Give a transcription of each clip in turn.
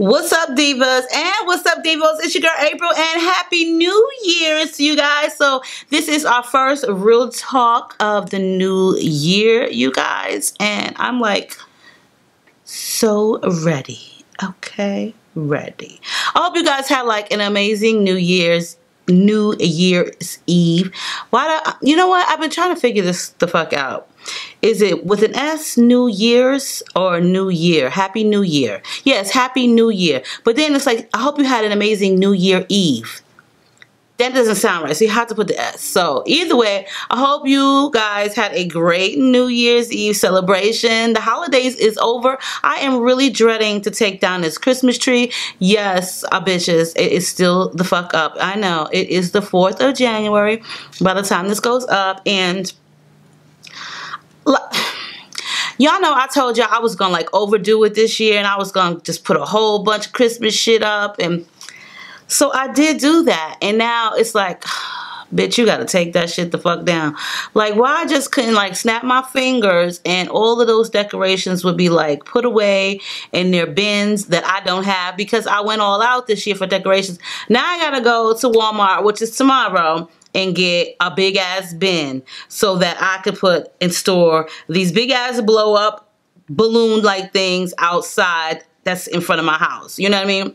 What's up, divas? And what's up, divas? It's your girl, April, and Happy New Year's to you guys. So, this is our first real talk of the new year, you guys. And I'm like, so ready. Okay, ready. I hope you guys had like an amazing New Year's New Year's Eve. Why? Do, you know what? I've been trying to figure this the fuck out. Is it with an S, New Year's, or New Year? Happy New Year. Yes, Happy New Year. But then it's like, I hope you had an amazing New Year Eve. That doesn't sound right. So you have to put the S. So either way, I hope you guys had a great New Year's Eve celebration. The holidays is over. I am really dreading to take down this Christmas tree. Yes, uh, bitches, it is still the fuck up. I know. It is the 4th of January by the time this goes up. And y'all know I told y'all I was gonna like overdo it this year and I was gonna just put a whole bunch of Christmas shit up and so I did do that and now it's like bitch you gotta take that shit the fuck down. Like why I just couldn't like snap my fingers and all of those decorations would be like put away in their bins that I don't have because I went all out this year for decorations. Now I gotta go to Walmart which is tomorrow and get a big ass bin so that I could put and store these big ass blow up balloon like things outside that's in front of my house. You know what I mean?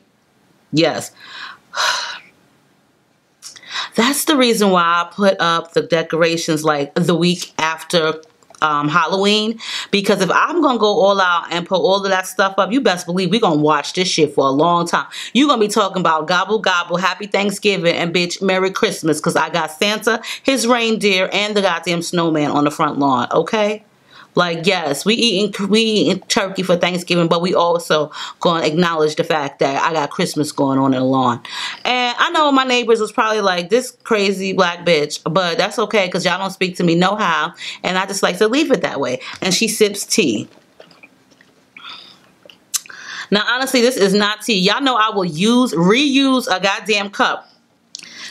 Yes. That's the reason why I put up the decorations like the week after um, Halloween because if I'm gonna go all out and put all of that stuff up, you best believe we gonna watch this shit for a long time. you gonna be talking about gobble gobble, happy Thanksgiving, and bitch, Merry Christmas because I got Santa, his reindeer, and the goddamn snowman on the front lawn, okay? Like, yes, we eating we eating turkey for Thanksgiving, but we also gonna acknowledge the fact that I got Christmas going on in the lawn. And I know my neighbors was probably like, this crazy black bitch, but that's okay because y'all don't speak to me no how, and I just like to leave it that way. And she sips tea. Now, honestly, this is not tea. Y'all know I will use, reuse a goddamn cup.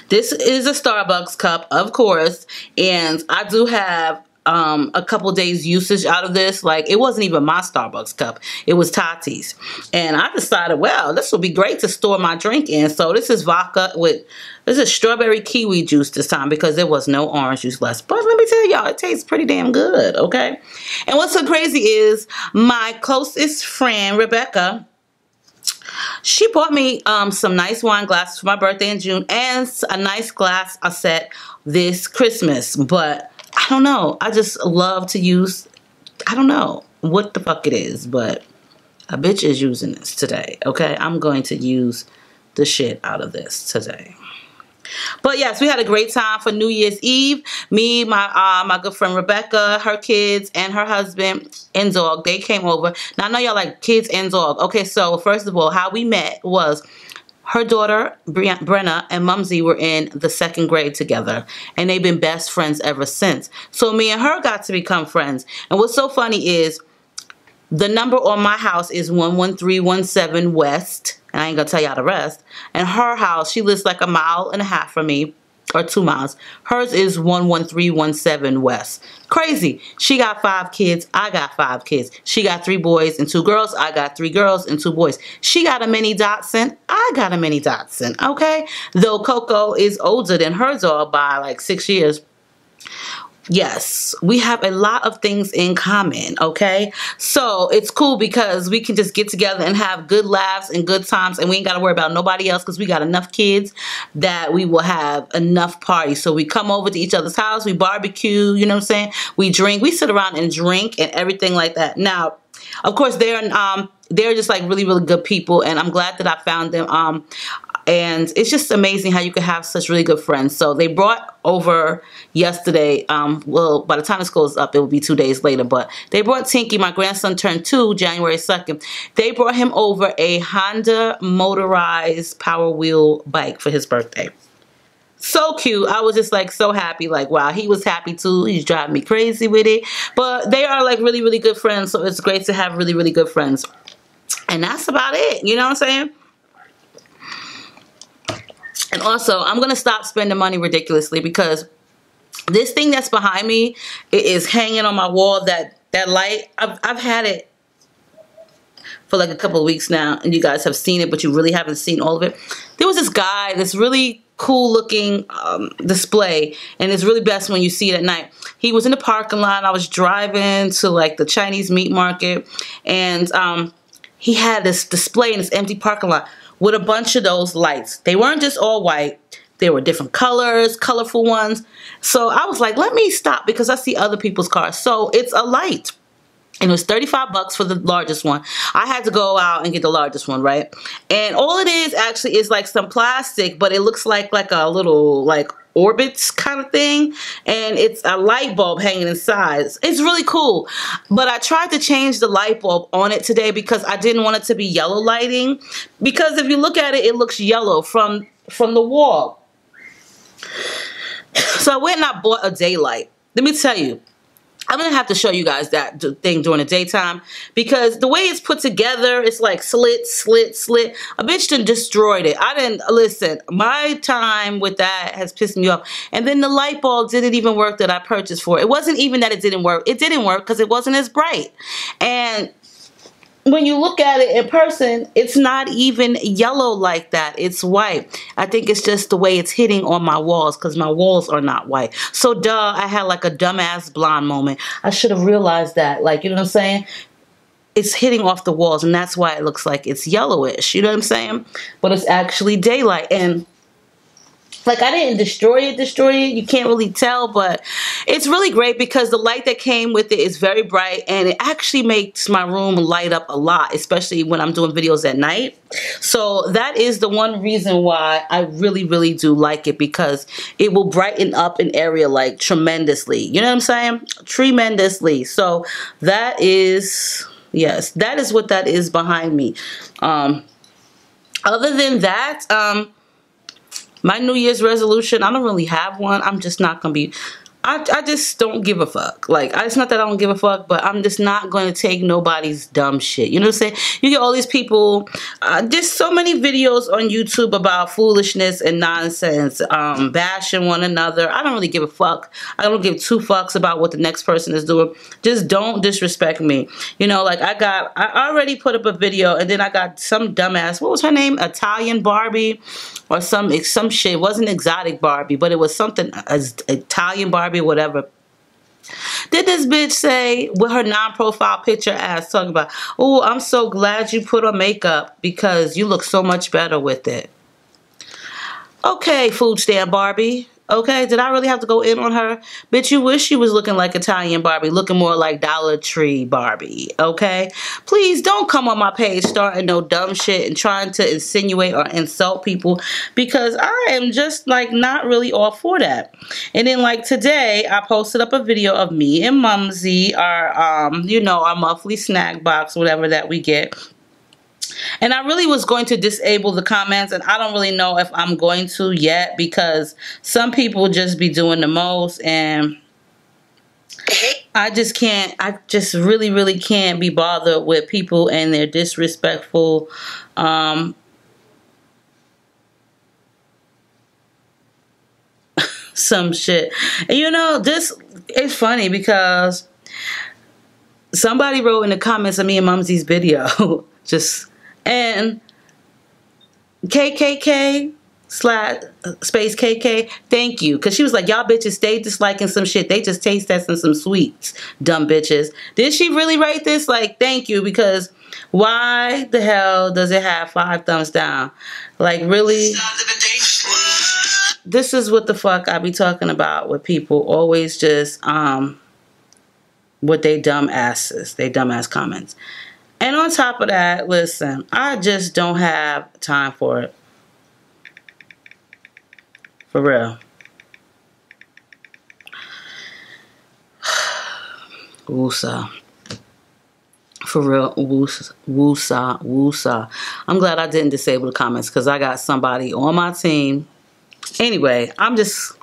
This is a Starbucks cup, of course, and I do have um, a couple days usage out of this. Like it wasn't even my Starbucks cup. It was Tati's. And I decided, well, this will be great to store my drink in. So this is vodka with, this is strawberry kiwi juice this time because there was no orange juice left. But let me tell y'all, it tastes pretty damn good, okay? And what's so crazy is my closest friend, Rebecca, she bought me um, some nice wine glasses for my birthday in June and a nice glass I set this Christmas. But I don't know. I just love to use, I don't know what the fuck it is, but a bitch is using this today, okay? I'm going to use the shit out of this today. But yes, we had a great time for New Year's Eve. Me, my uh, my good friend Rebecca, her kids, and her husband and dog, they came over. Now I know y'all like kids and dog. Okay, so first of all, how we met was her daughter, Brenna, and Mumsy were in the second grade together, and they've been best friends ever since. So me and her got to become friends. And what's so funny is the number on my house is 11317 West, and I ain't gonna tell y'all the rest. And her house, she lives like a mile and a half from me, or two miles. Hers is 11317 West. Crazy. She got five kids. I got five kids. She got three boys and two girls. I got three girls and two boys. She got a mini dachshund. I got a mini dachshund. Okay? Though Coco is older than her dog by like six years Yes, we have a lot of things in common, okay? So it's cool because we can just get together and have good laughs and good times and we ain't got to worry about nobody else because we got enough kids that we will have enough parties. So we come over to each other's house, we barbecue, you know what I'm saying? We drink, we sit around and drink and everything like that. Now, of course, they're um they're just like really really good people and I'm glad that I found them. Um, and it's just amazing how you can have such really good friends. So they brought over yesterday, um, well, by the time this goes up, it will be two days later, but they brought Tinky, my grandson turned two, January 2nd. They brought him over a Honda motorized power wheel bike for his birthday so cute. I was just like so happy. Like, wow, he was happy too. He's driving me crazy with it. But they are like really, really good friends. So it's great to have really, really good friends. And that's about it. You know what I'm saying? And also, I'm going to stop spending money ridiculously because this thing that's behind me is hanging on my wall, that, that light. I've, I've had it for like a couple of weeks now, and you guys have seen it, but you really haven't seen all of it. There was this guy, this really cool looking um, display and it's really best when you see it at night. He was in the parking lot. I was driving to like the Chinese meat market and um, he had this display in this empty parking lot with a bunch of those lights. They weren't just all white. They were different colors, colorful ones. So I was like, let me stop because I see other people's cars. So it's a light and it was 35 bucks for the largest one. I had to go out and get the largest one, right? And all it is actually is like some plastic, but it looks like like a little like orbits kind of thing and it's a light bulb hanging inside it's really cool. But I tried to change the light bulb on it today because I didn't want it to be yellow lighting. Because if you look at it it looks yellow from from the wall. So I went and I bought a daylight. Let me tell you I'm going to have to show you guys that thing during the daytime because the way it's put together, it's like slit, slit, slit. A bitch done destroyed it. I didn't, listen, my time with that has pissed me off. And then the light bulb didn't even work that I purchased for. It wasn't even that it didn't work. It didn't work because it wasn't as bright. And when you look at it in person, it's not even yellow like that. It's white. I think it's just the way it's hitting on my walls because my walls are not white. So duh, I had like a dumbass blonde moment. I should have realized that. Like, you know what I'm saying? It's hitting off the walls and that's why it looks like it's yellowish. You know what I'm saying? But it's actually daylight. And like I didn't destroy it, destroy it. You can't really tell, but it's really great because the light that came with it is very bright and it actually makes my room light up a lot, especially when I'm doing videos at night. So that is the one reason why I really, really do like it because it will brighten up an area like tremendously. You know what I'm saying? Tremendously. So that is, yes, that is what that is behind me. Um, other than that, um, my New Year's resolution, I don't really have one. I'm just not going to be I, I just don't give a fuck. Like, it's not that I don't give a fuck, but I'm just not going to take nobody's dumb shit. You know what I'm saying? You get all these people, uh, there's so many videos on YouTube about foolishness and nonsense, um, bashing one another. I don't really give a fuck. I don't give two fucks about what the next person is doing. Just don't disrespect me. You know, like I got, I already put up a video and then I got some dumbass, what was her name? Italian Barbie or some, some shit. It wasn't exotic Barbie, but it was something, as Italian Barbie whatever. Did this bitch say with her non-profile picture ass talking about, oh, I'm so glad you put on makeup because you look so much better with it. Okay, food stand Barbie. Okay, did I really have to go in on her? Bitch, you wish she was looking like Italian Barbie, looking more like Dollar Tree Barbie, okay? Please don't come on my page starting no dumb shit and trying to insinuate or insult people because I am just like not really all for that. And then like today, I posted up a video of me and Mumsy, our, um, you know, our monthly snack box, whatever that we get and I really was going to disable the comments and I don't really know if I'm going to yet because some people just be doing the most and I just can't, I just really, really can't be bothered with people and their disrespectful, um, some shit. And you know, this, it's funny because somebody wrote in the comments of me and Mumsy's video, just and KKK slash space KK, thank you. Because she was like, y'all bitches stay disliking some shit. They just taste testing some sweets, dumb bitches. Did she really write this? Like, thank you. Because why the hell does it have five thumbs down? Like, really? This is what the fuck I be talking about with people always just, um, with they dumb asses, they dumb ass comments. And on top of that, listen, I just don't have time for it. For real. Woosa. For real, woosa, woosa. I'm glad I didn't disable the comments because I got somebody on my team. Anyway, I'm just...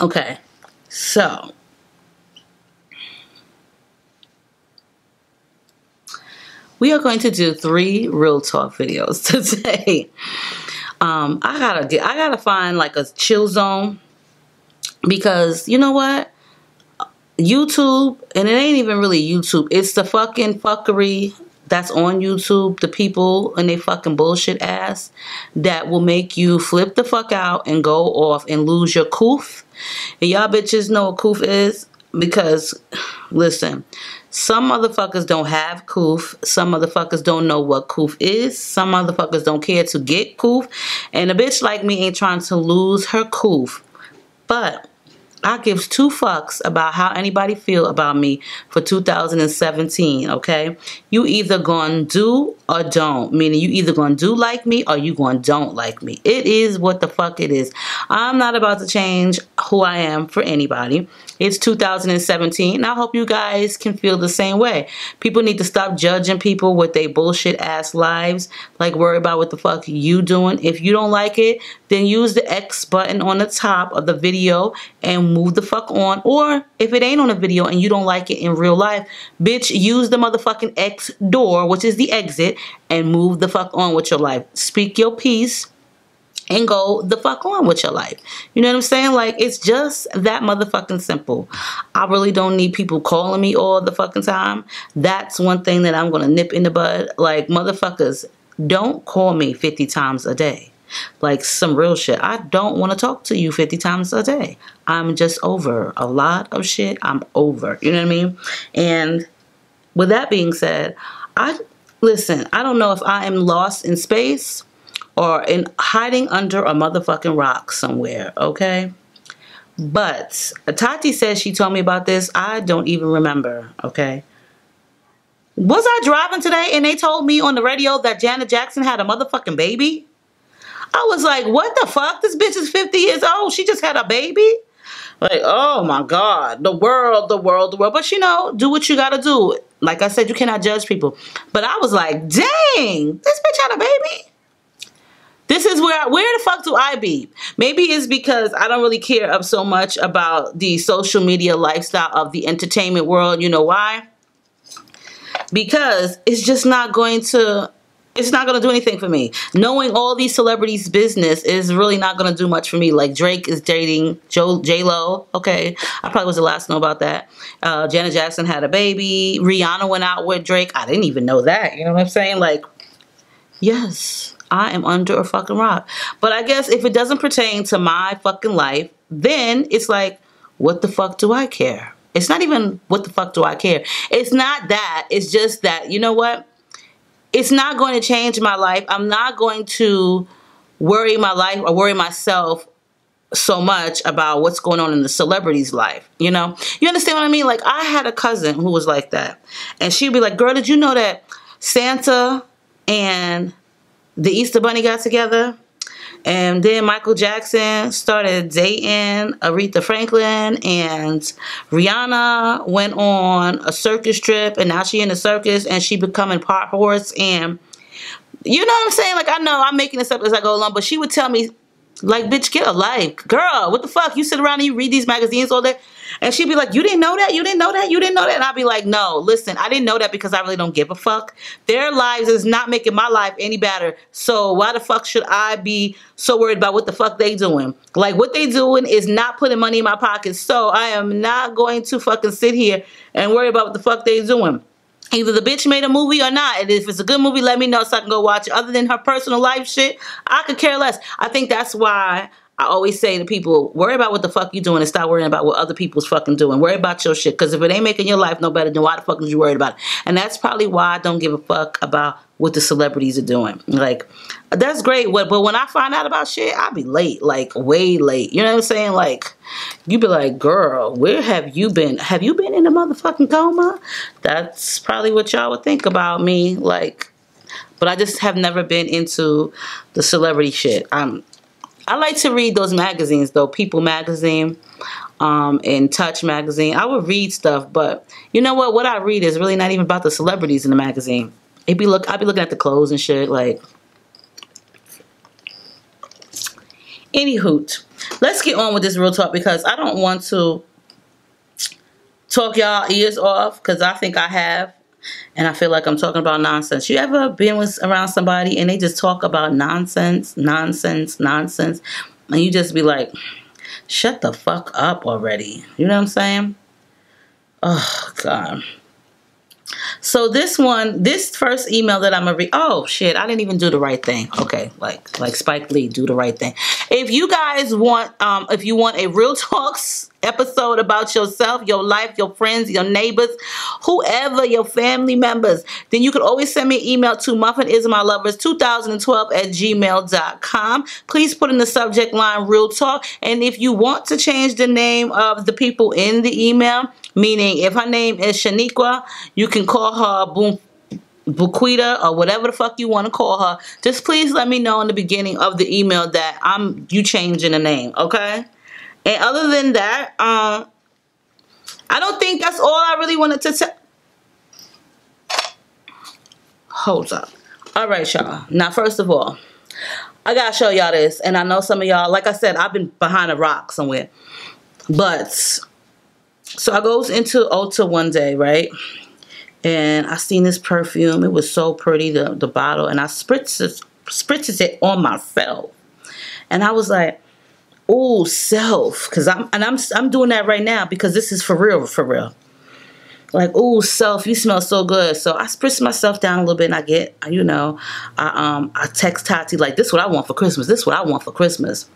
Okay, so we are going to do three real talk videos today. Um, I gotta I gotta find like a chill zone because you know what? YouTube, and it ain't even really YouTube. It's the fucking fuckery that's on YouTube, the people and they fucking bullshit ass that will make you flip the fuck out and go off and lose your coof. And y'all bitches know what coof is because, listen, some motherfuckers don't have coof. Some motherfuckers don't know what coof is. Some motherfuckers don't care to get coof. And a bitch like me ain't trying to lose her coof. But I gives two fucks about how anybody feel about me for 2017, okay? You either gonna do or don't, meaning you either gonna do like me or you gonna don't like me. It is what the fuck it is. I'm not about to change who I am for anybody. It's 2017, and I hope you guys can feel the same way. People need to stop judging people with their bullshit ass lives, like worry about what the fuck you doing. If you don't like it, then use the X button on the top of the video and move the fuck on. Or if it ain't on a video and you don't like it in real life, bitch, use the motherfucking X door, which is the exit, and move the fuck on with your life. Speak your piece and go the fuck on with your life. You know what I'm saying? Like, it's just that motherfucking simple. I really don't need people calling me all the fucking time. That's one thing that I'm to nip in the bud. Like, motherfuckers, don't call me 50 times a day. Like, some real shit. I don't want to talk to you 50 times a day. I'm just over a lot of shit. I'm over. You know what I mean? And with that being said, I listen, I don't know if I am lost in space or in hiding under a motherfucking rock somewhere, okay? But Tati says she told me about this. I don't even remember, okay? Was I driving today and they told me on the radio that Janet Jackson had a motherfucking baby? I was like, what the fuck? This bitch is 50 years old. She just had a baby? Like, oh my God, the world, the world, the world. But you know, do what you gotta do. Like I said, you cannot judge people. But I was like, dang, this bitch had a baby? This is where, where the fuck do I be? Maybe it's because I don't really care up so much about the social media lifestyle of the entertainment world. You know why? Because it's just not going to it's not going to do anything for me. Knowing all these celebrities' business is really not going to do much for me. Like Drake is dating J-Lo. Okay, I probably was the last to know about that. Uh, Janet Jackson had a baby. Rihanna went out with Drake. I didn't even know that. You know what I'm saying? Like, yes, I am under a fucking rock. But I guess if it doesn't pertain to my fucking life, then it's like, what the fuck do I care? It's not even what the fuck do I care. It's not that. It's just that, you know what? It's not going to change my life. I'm not going to worry my life or worry myself so much about what's going on in the celebrity's life. You know? You understand what I mean? Like, I had a cousin who was like that. And she'd be like, girl, did you know that Santa and the Easter Bunny got together. And then Michael Jackson started dating Aretha Franklin and Rihanna went on a circus trip and now she in the circus and she becoming part horse and you know what I'm saying? Like I know I'm making this up as I go along, but she would tell me like, bitch, get a life. Girl, what the fuck? You sit around and you read these magazines all day. And she'd be like, you didn't know that? You didn't know that? You didn't know that? And I'd be like, no, listen, I didn't know that because I really don't give a fuck. Their lives is not making my life any better. So why the fuck should I be so worried about what the fuck they doing? Like what they doing is not putting money in my pocket. So I am not going to fucking sit here and worry about what the fuck they doing. Either the bitch made a movie or not. And if it's a good movie, let me know so I can go watch it. Other than her personal life shit, I could care less. I think that's why I always say to people, worry about what the fuck you doing and stop worrying about what other people's fucking doing. Worry about your shit. Because if it ain't making your life no better, then why the fuck is you worried about it? And that's probably why I don't give a fuck about what the celebrities are doing. Like, that's great. But when I find out about shit, I'll be late. Like, way late. You know what I'm saying? Like, you be like, girl, where have you been? Have you been in a motherfucking coma? That's probably what y'all would think about me. Like, but I just have never been into the celebrity shit. I'm I like to read those magazines though, People Magazine um, and Touch Magazine. I would read stuff, but you know what? What I read is really not even about the celebrities in the magazine. It'd be look, I'd be looking at the clothes and shit. Like, any hoot. Let's get on with this real talk because I don't want to talk y'all ears off because I think I have and I feel like I'm talking about nonsense. You ever been with around somebody and they just talk about nonsense, nonsense, nonsense, and you just be like, shut the fuck up already. You know what I'm saying? Oh God. So this one, this first email that I'm gonna read. Oh shit, I didn't even do the right thing. Okay, like like Spike Lee, do the right thing. If you guys want, um, if you want a real talks episode about yourself, your life, your friends, your neighbors, whoever, your family members, then you can always send me an email to muffinismylovers2012 at gmail.com. Please put in the subject line real talk. And if you want to change the name of the people in the email, meaning if her name is Shaniqua, you can call her Boom Buquita or whatever the fuck you want to call her. Just please let me know in the beginning of the email that I'm you changing the name, okay? And other than that, um, I don't think that's all I really wanted to tell. Hold up. All right, y'all. Now, first of all, I gotta show y'all this, and I know some of y'all, like I said, I've been behind a rock somewhere. But so I goes into Ulta one day, right? And I seen this perfume. It was so pretty, the, the bottle, and I spritzed it, spritzed it on myself. And I was like, oh, self. Cause I'm and I'm I'm doing that right now because this is for real, for real like, oh, self, you smell so good. So I spritz myself down a little bit and I get, you know, I um I text Tati like, this is what I want for Christmas. This is what I want for Christmas.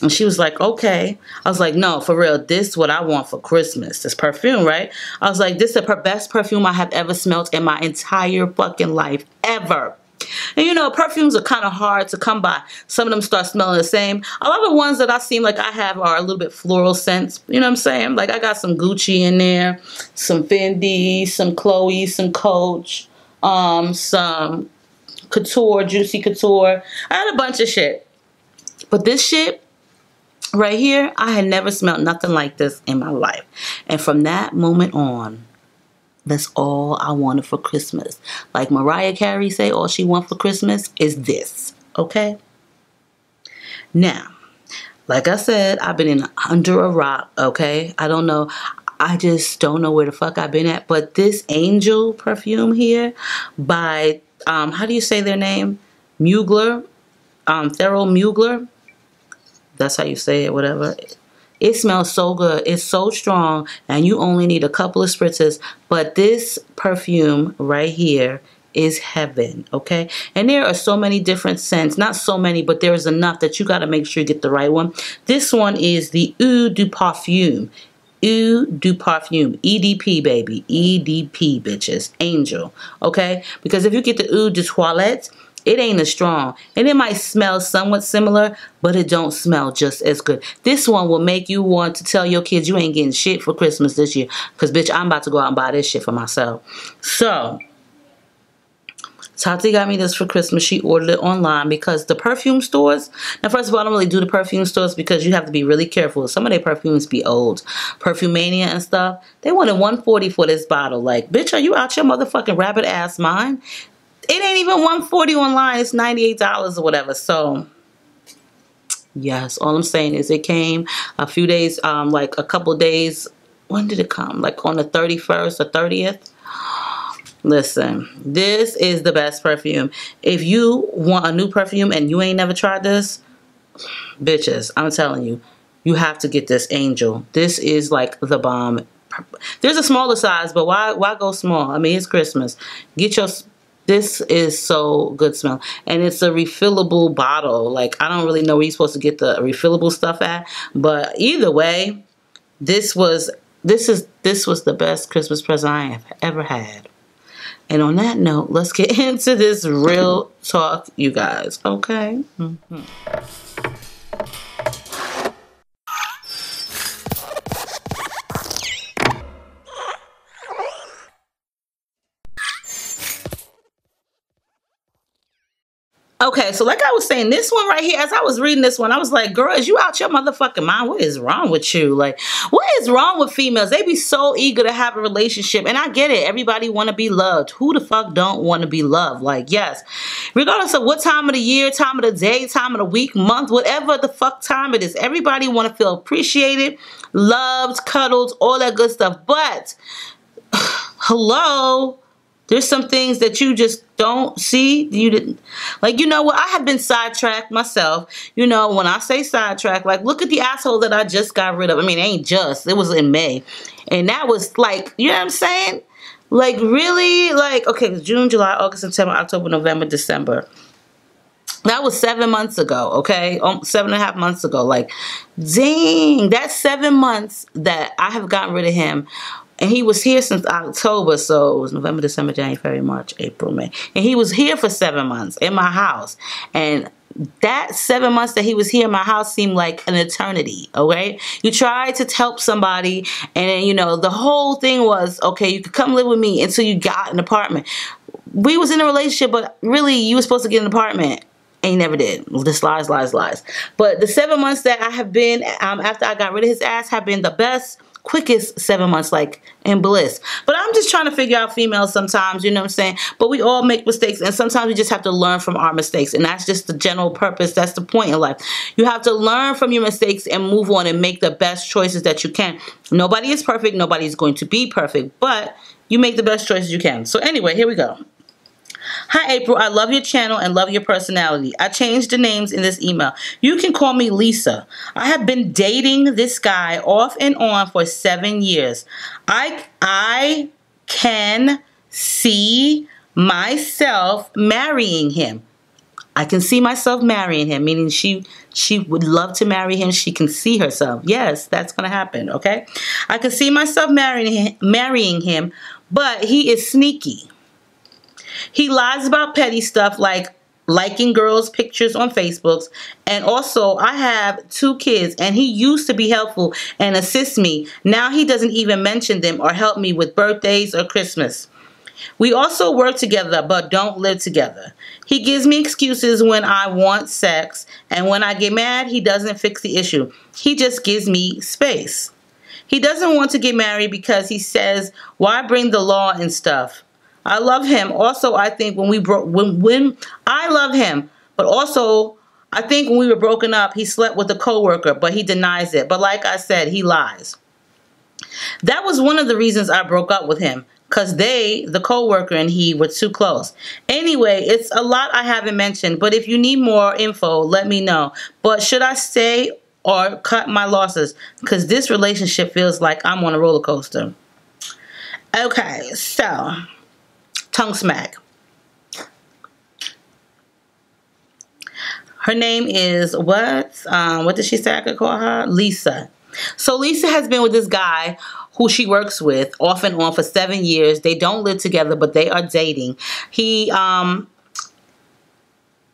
And she was like, okay. I was like, no, for real, this is what I want for Christmas. This perfume, right? I was like, this is the best perfume I have ever smelled in my entire fucking life, ever. And you know, perfumes are kind of hard to come by. Some of them start smelling the same. A lot of the ones that I seem like I have are a little bit floral scents. You know what I'm saying? Like I got some Gucci in there, some Fendi, some Chloe, some Coach, um, some Couture, Juicy Couture. I had a bunch of shit. But this shit right here, I had never smelled nothing like this in my life. And from that moment on, that's all I wanted for Christmas. Like Mariah Carey say, all she wants for Christmas is this. Okay? Now, like I said, I've been in under a rock, okay? I don't know. I just don't know where the fuck I've been at. But this Angel perfume here by, um, how do you say their name? Mugler. Um, Mugler. That's how you say it, whatever. It smells so good. It's so strong and you only need a couple of spritzes. But this perfume right here is heaven, okay? And there are so many different scents. Not so many, but there is enough that you got to make sure you get the right one. This one is the Eau de Parfum. Eau de Parfum. EDP, baby. EDP, bitches. Angel, okay? Because if you get the Eau de Toilette, it ain't as strong. And it might smell somewhat similar, but it don't smell just as good. This one will make you want to tell your kids you ain't getting shit for Christmas this year. Because, bitch, I'm about to go out and buy this shit for myself. So, Tati got me this for Christmas. She ordered it online because the perfume stores, now first of all, I don't really do the perfume stores because you have to be really careful. Some of their perfumes be old. Perfumania and stuff, they wanted 140 for this bottle. Like, bitch, are you out your motherfucking rabbit ass mind? It ain't even 140 online. It's $98 or whatever. So yes, all I'm saying is it came a few days, um, like a couple days. When did it come? Like on the 31st or 30th? Listen, this is the best perfume. If you want a new perfume and you ain't never tried this, bitches, I'm telling you, you have to get this Angel. This is like the bomb. There's a smaller size, but why why go small? I mean, it's Christmas. Get your this is so good smell. And it's a refillable bottle. Like, I don't really know where you're supposed to get the refillable stuff at. But either way, this was this is this was the best Christmas present I have ever had. And on that note, let's get into this real talk, you guys. Okay? Mm -hmm. Okay, so like I was saying, this one right here, as I was reading this one, I was like, girl, is you out your motherfucking mind? What is wrong with you? Like, what is wrong with females? They be so eager to have a relationship. And I get it. Everybody want to be loved. Who the fuck don't want to be loved? Like, yes. Regardless of what time of the year, time of the day, time of the week, month, whatever the fuck time it is. Everybody want to feel appreciated, loved, cuddled, all that good stuff. But, hello, there's some things that you just Don't see you didn't like you know what I have been sidetracked myself. You know when I say sidetracked, like look at the asshole that I just got rid of. I mean, it ain't just it was in May, and that was like you know what I'm saying. Like really, like okay, June, July, August, September, October, November, December. That was seven months ago, okay? Um, seven and a half months ago. Like, dang, that's seven months that I have gotten rid of him and he was here since October, so it was November, December, January, February, March, April, May. And he was here for seven months in my house. And that seven months that he was here in my house seemed like an eternity, okay? You tried to help somebody, and you know, the whole thing was, okay, you could come live with me until you got an apartment. We was in a relationship, but really, you were supposed to get an apartment and he never did. Just lies, lies, lies. But the seven months that I have been um, after I got rid of his ass have been the best quickest seven months like in bliss. But i'm just trying to figure out females sometimes you know what i'm saying? But we all make mistakes and sometimes we just have to learn from our mistakes and that's just the general purpose that's the point in life. You have to learn from your mistakes and move on and make the best choices that you can. Nobody is perfect nobody is going to be perfect but you make the best choices you can. So anyway here we go Hi, April. I love your channel and love your personality. I changed the names in this email. You can call me Lisa. I have been dating this guy off and on for seven years. I, I can see myself marrying him. I can see myself marrying him, meaning she she would love to marry him. She can see herself. Yes, that's going to happen, okay? I can see myself marrying him, marrying him, but he is sneaky. He lies about petty stuff like liking girls' pictures on Facebooks. And also, I have two kids, and he used to be helpful and assist me. Now he doesn't even mention them or help me with birthdays or Christmas. We also work together, but don't live together. He gives me excuses when I want sex, and when I get mad, he doesn't fix the issue. He just gives me space. He doesn't want to get married because he says, why bring the law and stuff? I love him. Also, I think when we broke, when, when I love him, but also I think when we were broken up, he slept with a coworker, but he denies it. But like I said, he lies. That was one of the reasons I broke up with him because they, the coworker and he, were too close. Anyway, it's a lot I haven't mentioned, but if you need more info, let me know. But should I stay or cut my losses? Because this relationship feels like I'm on a roller coaster. Okay, so tongue smack. Her name is what? Um, what did she say I could call her? Lisa. So Lisa has been with this guy who she works with off and on for seven years. They don't live together, but they are dating. He um,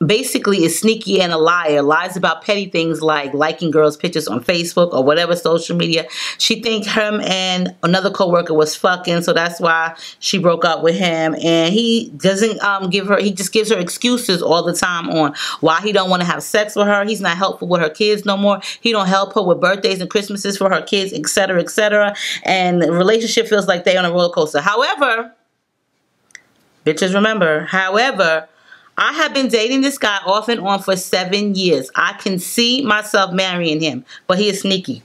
basically is sneaky and a liar, lies about petty things like liking girls' pictures on Facebook or whatever social media. She thinks him and another coworker was fucking, so that's why she broke up with him. And he doesn't um, give her, he just gives her excuses all the time on why he don't want to have sex with her. He's not helpful with her kids no more. He don't help her with birthdays and Christmases for her kids, etc., etc. And the relationship feels like they on a roller coaster. However, bitches remember, however, I have been dating this guy off and on for seven years. I can see myself marrying him, but he is sneaky.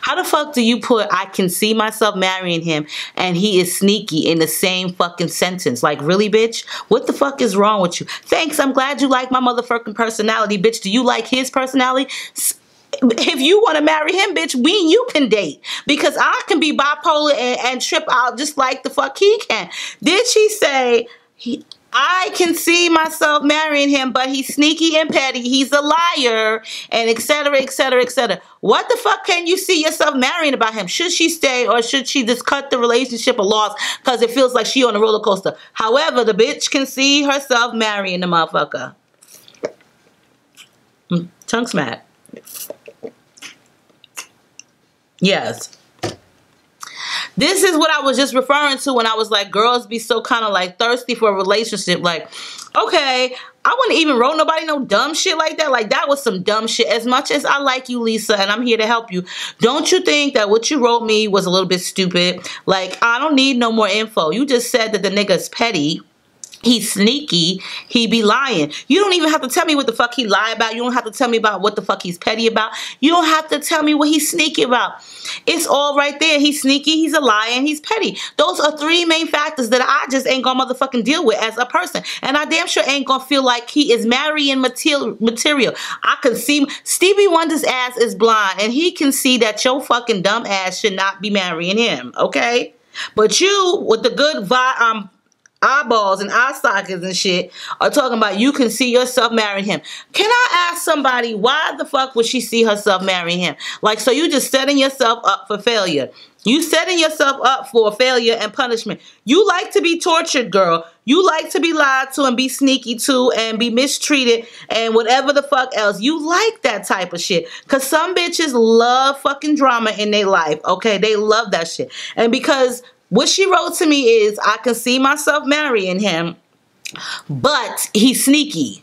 How the fuck do you put I can see myself marrying him and he is sneaky in the same fucking sentence? Like, really, bitch? What the fuck is wrong with you? Thanks, I'm glad you like my motherfucking personality, bitch. Do you like his personality? if you want to marry him, bitch, we you can date. Because I can be bipolar and, and trip out just like the fuck he can. Did she say he, I can see myself marrying him, but he's sneaky and petty. He's a liar, and etc., etc., etc. What the fuck can you see yourself marrying about him? Should she stay or should she just cut the relationship or loss because it feels like she on a roller coaster? However, the bitch can see herself marrying the motherfucker. Mm, tongue smack. Yes. This is what I was just referring to when I was like, girls be so kind of like thirsty for a relationship. Like, okay, I wouldn't even wrote nobody no dumb shit like that. Like, that was some dumb shit. As much as I like you, Lisa, and I'm here to help you, don't you think that what you wrote me was a little bit stupid? Like, I don't need no more info. You just said that the nigga's petty he's sneaky, he be lying. You don't even have to tell me what the fuck he lie about. You don't have to tell me about what the fuck he's petty about. You don't have to tell me what he's sneaky about. It's all right there. He's sneaky, he's a liar, and he's petty. Those are three main factors that I just ain't gonna motherfucking deal with as a person. And I damn sure ain't gonna feel like he is marrying material. material. I can see Stevie Wonder's ass is blind, and he can see that your fucking dumb ass should not be marrying him, okay? But you, with the good vibe, um, eyeballs and eye sockets and shit are talking about you can see yourself marrying him. Can I ask somebody why the fuck would she see herself marrying him? Like, so you just setting yourself up for failure. You setting yourself up for failure and punishment. You like to be tortured, girl. You like to be lied to and be sneaky to and be mistreated and whatever the fuck else. You like that type of shit. Because some bitches love fucking drama in their life, okay? They love that shit. And because what she wrote to me is, I can see myself marrying him, but he's sneaky.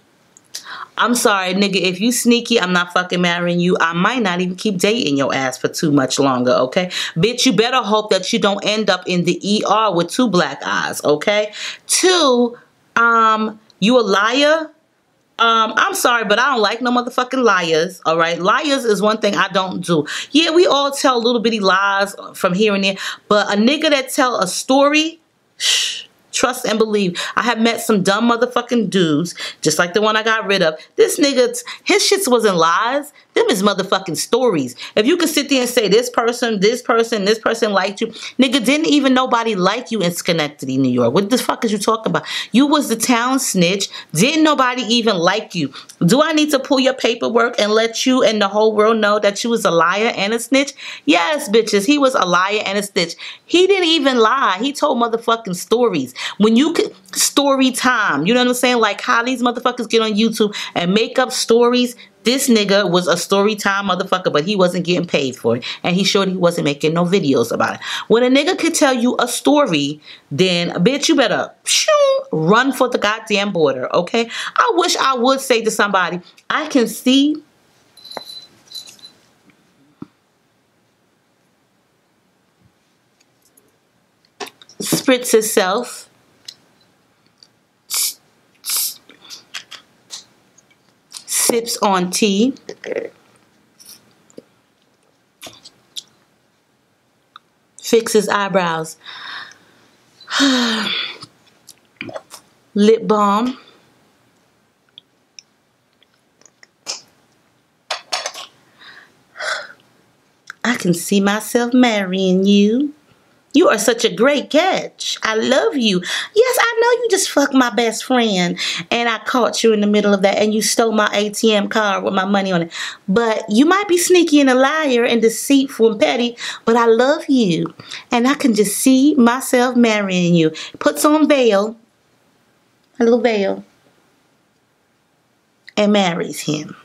I'm sorry, nigga. If you sneaky, I'm not fucking marrying you. I might not even keep dating your ass for too much longer, okay? Bitch, you better hope that you don't end up in the ER with two black eyes, okay? Two, um, you a liar? Um, I'm sorry, but I don't like no motherfucking liars, all right? Liars is one thing I don't do. Yeah, we all tell little bitty lies from here and there, but a nigga that tell a story, shh, trust and believe. I have met some dumb motherfucking dudes, just like the one I got rid of. This nigga, his shits wasn't lies. Them is motherfucking stories. If you could sit there and say this person, this person, this person liked you, nigga didn't even nobody like you in Schenectady, New York. What the fuck is you talking about? You was the town snitch. Didn't nobody even like you. Do I need to pull your paperwork and let you and the whole world know that you was a liar and a snitch? Yes, bitches. He was a liar and a snitch. He didn't even lie. He told motherfucking stories. When you could story time, you know what I'm saying? Like how these motherfuckers get on YouTube and make up stories. This nigga was a story time motherfucker, but he wasn't getting paid for it. And he showed he wasn't making no videos about it. When a nigga could tell you a story, then bitch, you better shoo, run for the goddamn border, okay? I wish I would say to somebody, I can see spritz itself on tea. Fixes eyebrows. Lip balm. I can see myself marrying you. You are such a great catch. I love you. Yes, I know you just fucked my best friend and I caught you in the middle of that and you stole my ATM card with my money on it. But you might be sneaky and a liar and deceitful and petty, but I love you. And I can just see myself marrying you. Puts on veil, a little veil, and marries him.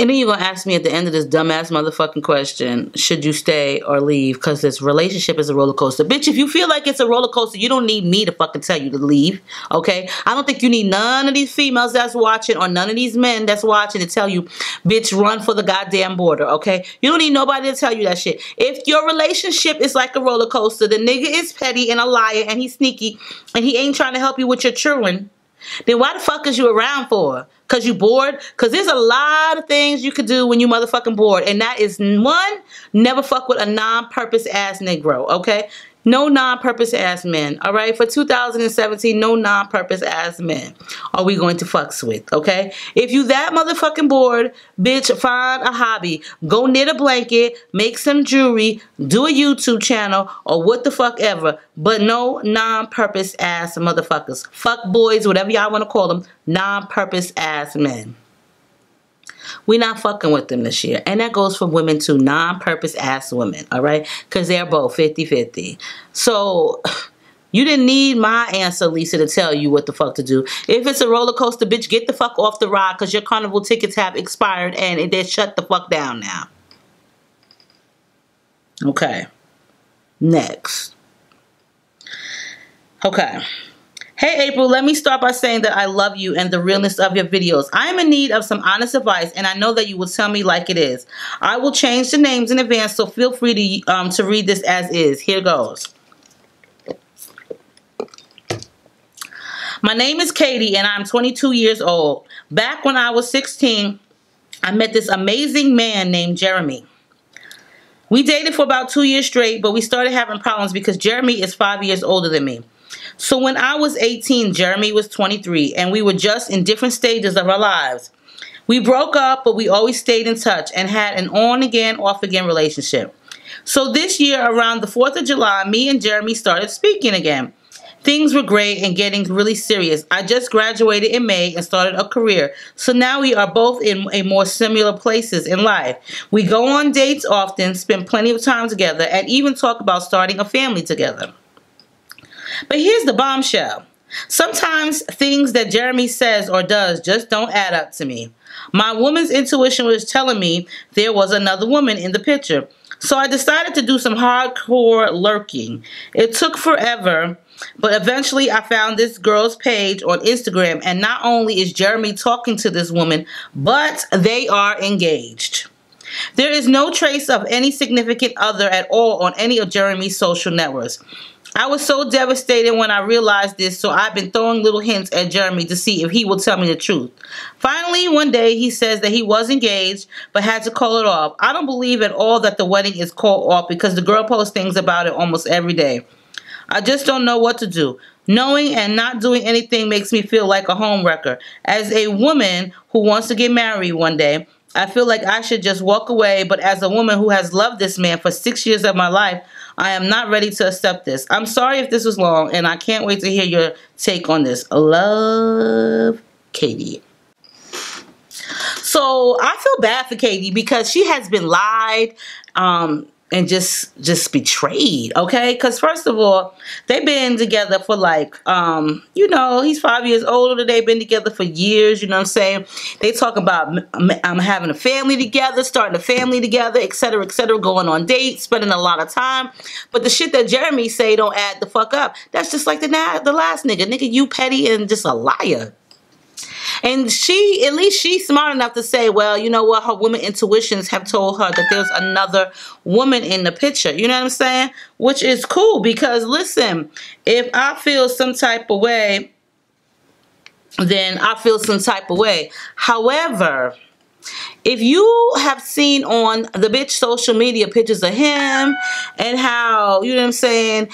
And then you're gonna ask me at the end of this dumbass motherfucking question, should you stay or leave? Because this relationship is a roller coaster. Bitch, if you feel like it's a roller coaster, you don't need me to fucking tell you to leave. Okay? I don't think you need none of these females that's watching or none of these men that's watching to tell you, bitch, run for the goddamn border. Okay? You don't need nobody to tell you that shit. If your relationship is like a roller coaster, the nigga is petty and a liar and he's sneaky and he ain't trying to help you with your children, then why the fuck is you around for? Cause you bored? Cause there's a lot of things you could do when you motherfucking bored. And that is one, never fuck with a non-purpose ass Negro, okay? No non-purpose ass men. All right. For 2017, no non-purpose ass men are we going to fucks with. Okay. If you that motherfucking bored, bitch, find a hobby. Go knit a blanket, make some jewelry, do a YouTube channel, or what the fuck ever. But no non-purpose ass motherfuckers. Fuck boys, whatever y'all want to call them. Non-purpose ass men. We're not fucking with them this year. And that goes for women too, non-purpose ass women, all right? Because they're both 50-50. So... You didn't need my answer, Lisa, to tell you what the fuck to do. If it's a roller coaster, bitch, get the fuck off the ride because your carnival tickets have expired and it they shut the fuck down now. Okay. Next. Okay. Hey April, let me start by saying that I love you and the realness of your videos. I am in need of some honest advice and I know that you will tell me like it is. I will change the names in advance so feel free to, um, to read this as is. Here goes. My name is Katie and I'm 22 years old. Back when I was 16, I met this amazing man named Jeremy. We dated for about two years straight, but we started having problems because Jeremy is five years older than me. So when I was 18, Jeremy was 23, and we were just in different stages of our lives. We broke up, but we always stayed in touch and had an on again, off again relationship. So this year, around the 4th of July, me and Jeremy started speaking again. Things were great and getting really serious. I just graduated in May and started a career. So now we are both in a more similar places in life. We go on dates often, spend plenty of time together, and even talk about starting a family together. But here's the bombshell. Sometimes things that Jeremy says or does just don't add up to me. My woman's intuition was telling me there was another woman in the picture. So I decided to do some hardcore lurking. It took forever, but eventually I found this girl's page on Instagram and not only is Jeremy talking to this woman, but they are engaged. There is no trace of any significant other at all on any of Jeremy's social networks. I was so devastated when I realized this, so I've been throwing little hints at Jeremy to see if he will tell me the truth. Finally, one day he says that he was engaged but had to call it off. I don't believe at all that the wedding is called off because the girl posts things about it almost every day. I just don't know what to do. Knowing and not doing anything makes me feel like a homewrecker. As a woman who wants to get married one day, I feel like I should just walk away, but as a woman who has loved this man for six years of my life, I am not ready to accept this. I'm sorry if this was long, and I can't wait to hear your take on this. Love, Katie. So I feel bad for Katie because she has been lied. Um, and just just betrayed okay? Because first of all they've been together for like um you know he's five years older. They've been together for years you know what i'm saying? They talk about um, having a family together starting a family together etc etc going on dates spending a lot of time. But the shit that jeremy say don't add the fuck up. That's just like the, the last nigga. Nigga you petty and just a liar and she, at least she's smart enough to say, well, you know what, her woman intuitions have told her that there's another woman in the picture. You know what I'm saying? Which is cool because listen, if I feel some type of way, then I feel some type of way. However, if you have seen on the bitch social media pictures of him and how, you know what I'm saying,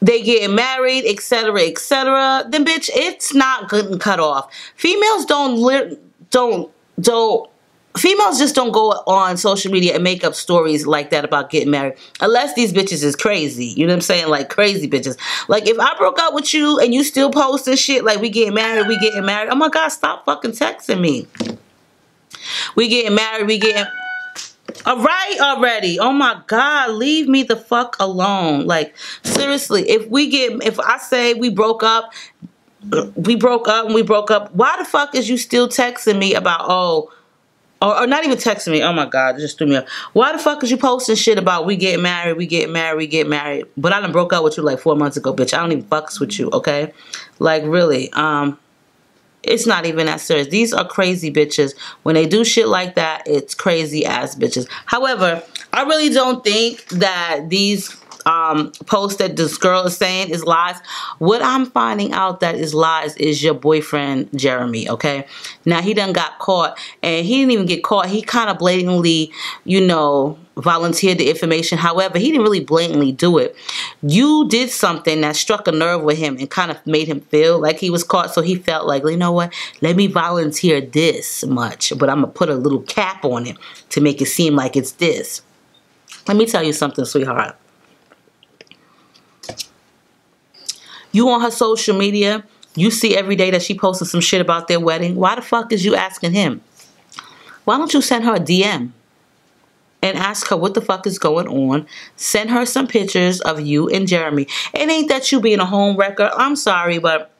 they get married, etc., etc., then bitch, it's not getting cut off. Females don't don't don't females just don't go on social media and make up stories like that about getting married unless these bitches is crazy you know what i'm saying like crazy bitches like if i broke up with you and you still posting shit like we getting married we getting married oh my god stop fucking texting me we getting married we getting all right already. Oh my God, leave me the fuck alone. Like, seriously, if we get, if I say we broke up, we broke up and we broke up, why the fuck is you still texting me about, oh, or, or, not even texting me. Oh my God, it just threw me off. Why the fuck is you posting shit about we get married, we get married, we get married? But I done broke up with you like four months ago, bitch. I don't even fucks with you, okay? Like really, um, it's not even that serious. These are crazy bitches. When they do shit like that, it's crazy ass bitches. However, I really don't think that these um, post that this girl is saying is lies. What I'm finding out that is lies is your boyfriend, Jeremy, okay? Now, he done got caught, and he didn't even get caught. He kind of blatantly, you know, volunteered the information. However, he didn't really blatantly do it. You did something that struck a nerve with him and kind of made him feel like he was caught. So he felt like, you know what? Let me volunteer this much, but I'm going to put a little cap on it to make it seem like it's this. Let me tell you something, sweetheart. You on her social media, you see every day that she posted some shit about their wedding. Why the fuck is you asking him? Why don't you send her a DM and ask her what the fuck is going on? Send her some pictures of you and Jeremy. It ain't that you being a home wrecker. I'm sorry, but